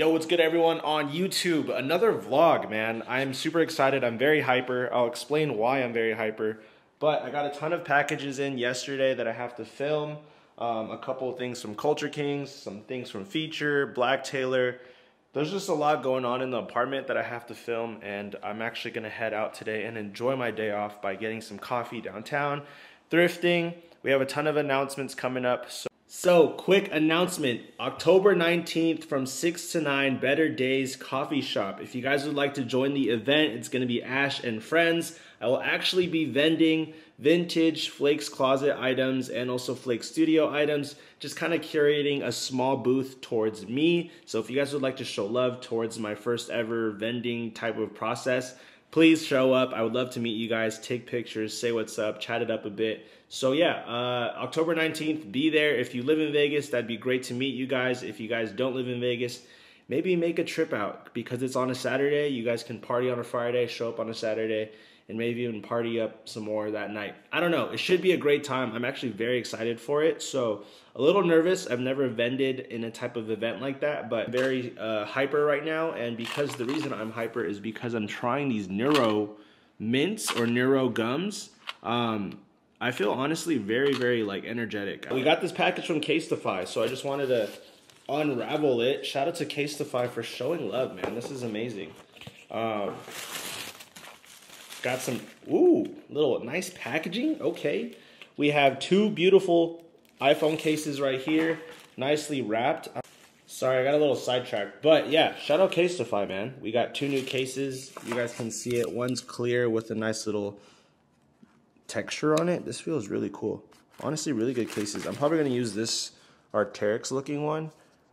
Yo, what's good everyone on YouTube? Another vlog, man. I'm super excited. I'm very hyper. I'll explain why I'm very hyper. But I got a ton of packages in yesterday that I have to film. Um, a couple things from Culture Kings, some things from Feature, Black Taylor. There's just a lot going on in the apartment that I have to film and I'm actually gonna head out today and enjoy my day off by getting some coffee downtown, thrifting. We have a ton of announcements coming up. So so, quick announcement October 19th from 6 to 9, Better Days Coffee Shop. If you guys would like to join the event, it's going to be Ash and Friends. I will actually be vending vintage Flvkes Closet items and also Flake Studio items, just kind of curating a small booth towards me. So, if you guys would like to show love towards my first ever vending type of process, please show up. I would love to meet you guys, take pictures, say what's up, chat it up a bit. So yeah, uh, October 19th, be there. If you live in Vegas, that'd be great to meet you guys. If you guys don't live in Vegas, maybe make a trip out because it's on a Saturday. You guys can party on a Friday, show up on a Saturday, and maybe even party up some more that night. I don't know. It should be a great time. I'm actually very excited for it. So a little nervous. I've never vended in a type of event like that, but very uh, hyper right now. And because the reason I'm hyper is because I'm trying these Neuro mints or Neuro gums. Um, I feel honestly very, very like energetic. We got this package from Casetify, so I just wanted to unravel it. Shout out to Casetify for showing love, man. This is amazing. Um, got some, ooh, little nice packaging. Okay. We have two beautiful iPhone cases right here, nicely wrapped. Sorry, I got a little sidetracked. But yeah, shout out Casetify, man. We got two new cases. You guys can see it. One's clear with a nice little texture on it. This feels really cool. Honestly, really good cases. I'm probably to use this Arc'teryx looking one.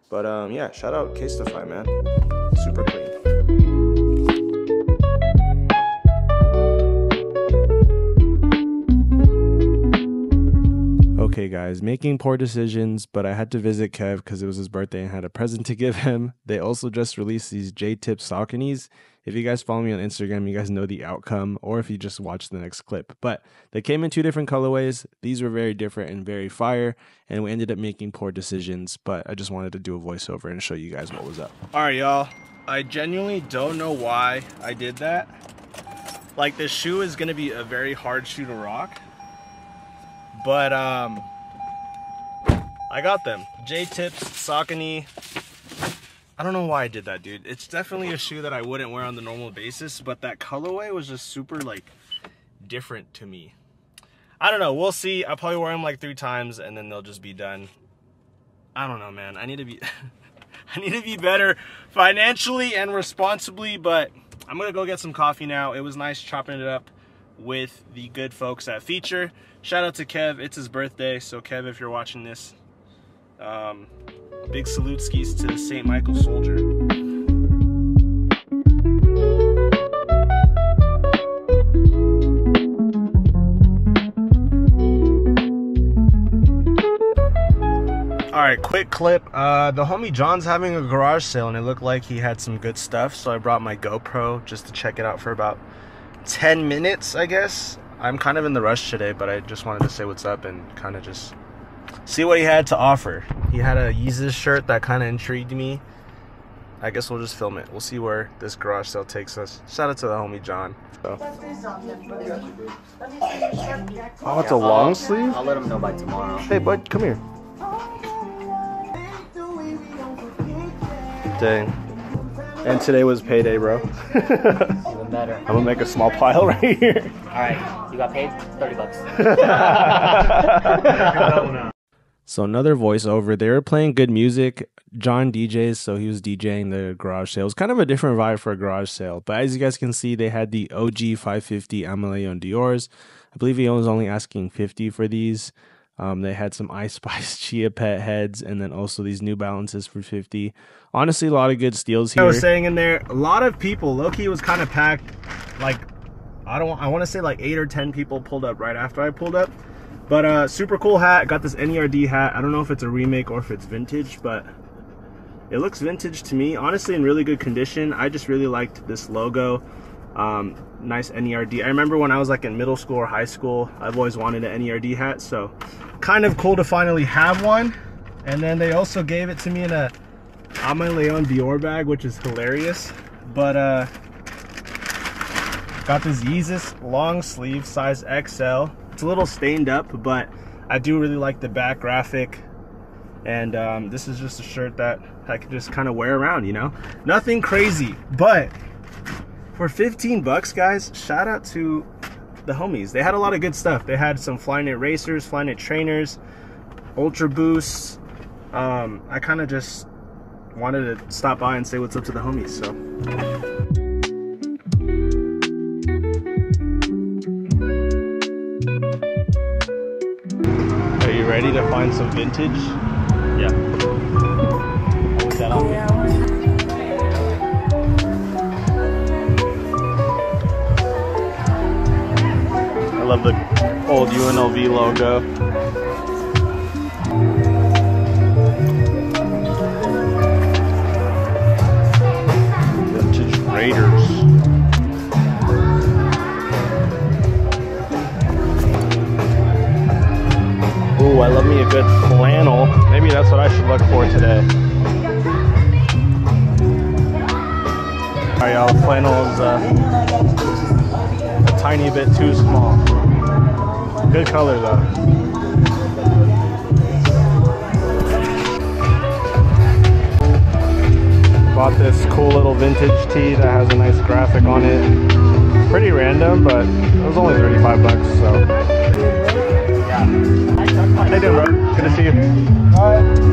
But um, yeah, shout out Casetify, man. Super clean. Okay, guys, making poor decisions, but I had to visit Kev because it was his birthday and had a present to give him. They also just released these Jae Tip Sauconys. If you guys follow me on Instagram, you guys know the outcome, or if you just watch the next clip. But they came in two different colorways. These were very different and very fire, and we ended up making poor decisions. But I just wanted to do a voiceover and show you guys what was up. All right, y'all. I genuinely don't know why I did that. Like, this shoe is gonna be a very hard shoe to rock but um, I got them. Jae Tips, Saucony. I don't know why I did that, dude. It's definitely a shoe that I wouldn't wear on the normal basis, but that colorway was just super, like, different to me. I don't know. We'll see. I'll probably wear them like three times, and then they'll just be done. I don't know, man. I need to be... I need to be better financially and responsibly, but I'm to go get some coffee now. It was nice chopping it up with the good folks at Feature. Shout out to Kev, it's his birthday, so Kev, if you're watching this, um, big salute skis to the St. Michael Soldier. Alright, quick clip. Uh, the homie John's having a garage sale and it looked like he had some good stuff, so I brought my GoPro just to check it out for about 10 minutes, I guess. I'm kind of in the rush today, but I just wanted to say what's up and kind of just see what he had to offer. He had a Yeezus shirt that kind of intrigued me. I guess we'll just film it. We'll see where this garage sale takes us. Shout out to the homie John. So. Oh, it's a long sleeve? I'll let him know by tomorrow. Hey, bud, come here. Dang. And today was payday, bro. Even better. I'm gonna make a small pile right here. Alright, you got paid? 30 bucks. so another voiceover. They were playing good music. John DJs, so he was DJing the garage sale. It was kind of a different vibe for a garage sale. But as you guys can see, they had the OG 550 Aimé Leon Dore's. I believe he was only asking 50 for these. Um, they had some Ice Spice Chia Pet heads, and then also these New Balances for 50. Honestly, a lot of good steals here. I was saying in there, a lot of people. Loki was kind of packed. Like, I don't. I want to say like eight or ten people pulled up right after I pulled up. But uh, super cool hat. Got this NERD hat. I don't know if it's a remake or if it's vintage, but it looks vintage to me. Honestly, in really good condition. I just really liked this logo. Um, nice NERD. I remember when I was like in middle school or high school, I've always wanted an NERD hat. So kind of cool to finally have one. And then they also gave it to me in a my Aimé Leon Dore bag, which is hilarious. But uh, got this Yeezus long sleeve, size XL. It's a little stained up, but I do really like the back graphic. And um, this is just a shirt that I could just kind of wear around, you know? Nothing crazy, but for 15 bucks, guys, shout out to the homies. They had a lot of good stuff. They had some Flyknit racers, Flyknit trainers, Ultra Boosts. Um, I kind of just wanted to stop by and say what's up to the homies. So. Are you ready to find some vintage? Yeah. Love the old UNLV logo. Vintage Raiders. Ooh, I love me a good flannel. Maybe that's what I should look for today. Alright, y'all, flannel is uh, tiny bit too small. Good color though. Bought this cool little vintage tee that has a nice graphic on it. Pretty random, but it was only 35 bucks, so. You doing, bro? Good to see you.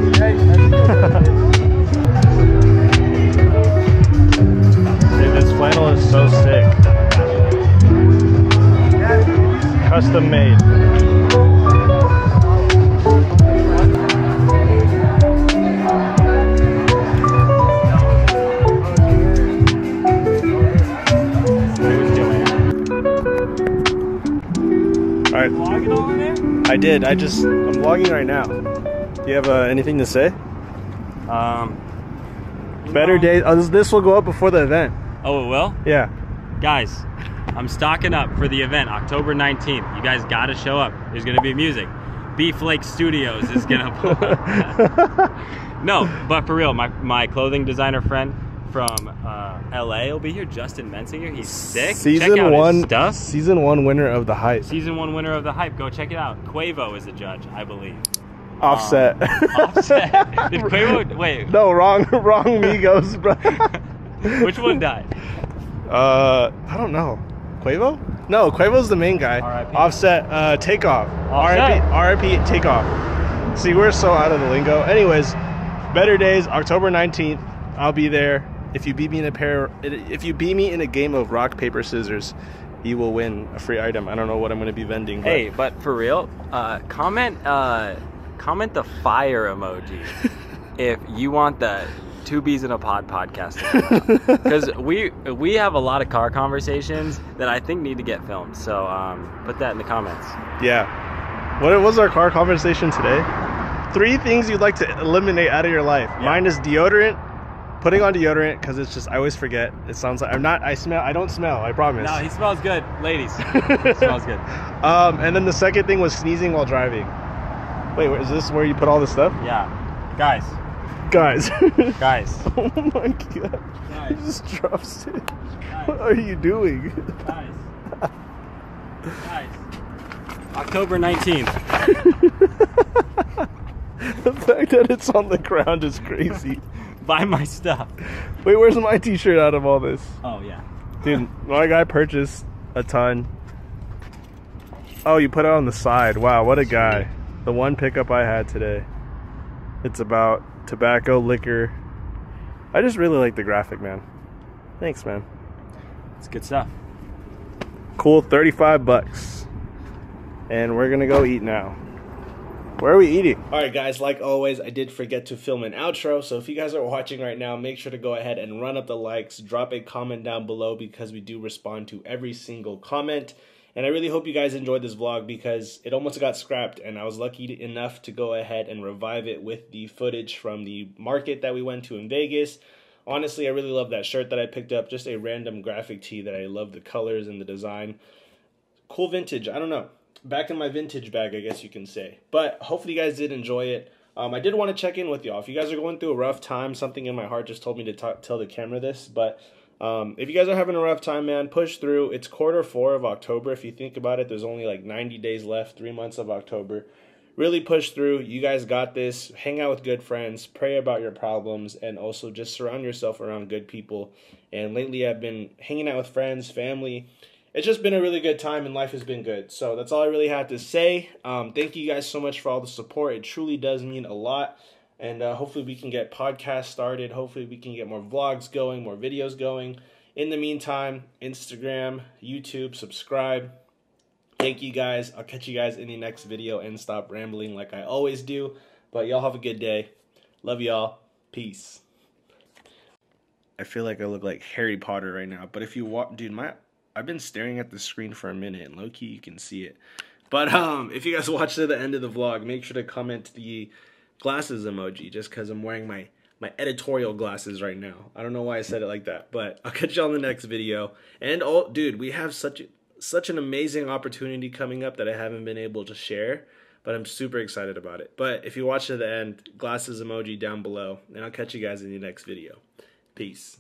All right. Vlogging over there? I did. I just I'm vlogging right now. Do you have uh, anything to say? Um. Better days. Oh, this, this will go up before the event. Oh, it will? Yeah. Guys, I'm stocking up for the event October 19th. You guys got to show up. There's going to be music. Beef Lake Studios is going to No, but for real, my, my clothing designer friend from uh, LA will be here, Justin Mensinger. He's sick. Season check out one. stuff. Season one winner of the hype. Season one winner of the hype. Go check it out. Quavo is the judge, I believe. Offset. Offset. Did Quavo wait? no, wrong, wrong. Migos, bro. Which one died? Uh, I don't know. Quavo? No, Quavo's the main guy. R.I.P.. Offset. Uh, takeoff. Offset. R.I.P. R.I.P. Takeoff. See, we're so out of the lingo. Anyways, better days. October nineteenth. I'll be there. If you beat me in a pair, if you beat me in a game of rock paper scissors, you will win a free item. I don't know what I'm going to be vending. But Hey, but for real, uh, comment uh, comment the fire emoji if you want the two bees in a pod podcast because we we have a lot of car conversations that I think need to get filmed. So um, put that in the comments. Yeah. What was our car conversation today? Three things you'd like to eliminate out of your life. Mine is deodorant, putting on deodorant because it's just I always forget. It sounds like I'm not. I smell. I don't smell. I promise. No, he smells good, ladies. he smells good. um, and then the second thing was sneezing while driving. Wait, is this where you put all this stuff, Yeah, guys, guys? guys, oh my god! Guys. just drops it. What are you doing? guys, guys. October nineteenth. the fact that it's on the ground is crazy. Buy my stuff. Wait, where's my T-shirt out of all this? Oh yeah. Dude, my guy purchased a ton. Oh, you put it on the side. Wow, what a guy. The one pickup I had today. It's about tobacco, liquor. I just really like the graphic, man. Thanks, man. It's good stuff. Cool, 35 bucks. And we're gonna go eat now. Where are we eating? All right, guys, like always, I did forget to film an outro. So if you guys are watching right now, make sure to go ahead and run up the likes, drop a comment down below because we do respond to every single comment. And I really hope you guys enjoyed this vlog because it almost got scrapped and I was lucky enough to go ahead and revive it with the footage from the market that we went to in Vegas. Honestly, I really love that shirt that I picked up, just a random graphic tee that I love the colors and the design. Cool vintage, I don't know. Back in my vintage bag, I guess you can say. But hopefully you guys did enjoy it. Um, I did want to check in with y'all. If you guys are going through a rough time, something in my heart just told me to talk, tell the camera this. But um, if you guys are having a rough time, man, push through. It's quarter four of October. If you think about it, there's only like 90 days left, three months of October. Really push through. You guys got this. Hang out with good friends. Pray about your problems, and also just surround yourself around good people. And lately, I've been hanging out with friends, family it's just been a really good time and life has been good. So that's all I really have to say. Um, thank you guys so much for all the support. It truly does mean a lot. And uh, hopefully we can get podcasts started. Hopefully we can get more vlogs going, more videos going. In the meantime, Instagram, YouTube, subscribe. Thank you guys. I'll catch you guys in the next video and stop rambling like I always do. But y'all have a good day. Love y'all. Peace. I feel like I look like Harry Potter right now. But if you walk, dude, my I've been staring at the screen for a minute, and low key you can see it. But um, if you guys watch to the end of the vlog, make sure to comment the glasses emoji, just because I'm wearing my my editorial glasses right now. I don't know why I said it like that, but I'll catch y'all on the next video. And oh, dude, we have such such an amazing opportunity coming up that I haven't been able to share, but I'm super excited about it. But if you watch to the end, glasses emoji down below, and I'll catch you guys in the next video. Peace.